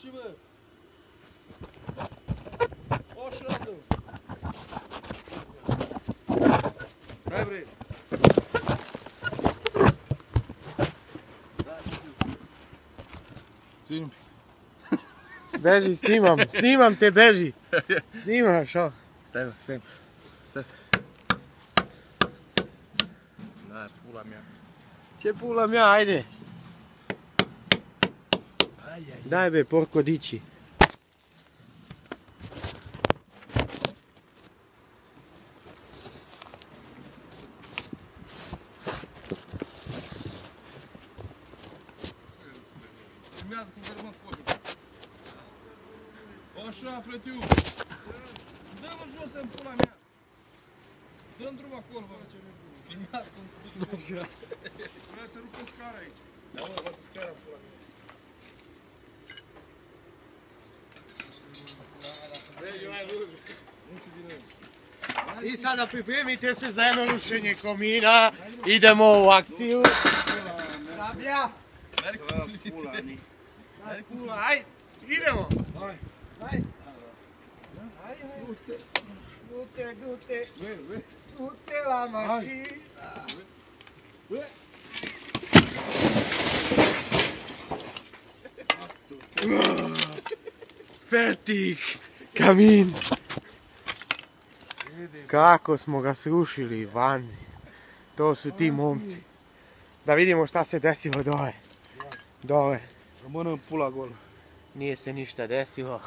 Dici, bă! Așa, dă! Hai, bre! Țin. Beži, snimam, snimam te, beži. Snimam, šo? Stai, bă, stai. Stai. Da, pula mea. Ce pula mea, ajde. Ai, ai. Daj be, porco dici. Filmează cum gărmânt focă. Așa, frătiu. Dă-mă jos în pula mea. Dă-mi drum acolo, bă. Filmează cum se duce așa. Vrea să rupă scara aici. Da, mă, bate scara în pula mea. I sada pripremite se za jedno rušenje komina. Idemo u akciju. Sablja. Aj. Idemo. Aj. Aj. Dute, dute, dute. Dute la mašina. Fertig! Kamin! Kako smo ga srušili, vanzi. To su ti momci. Da vidimo šta se desilo dole. Dole. În pula gol. Nije se ništa desilo.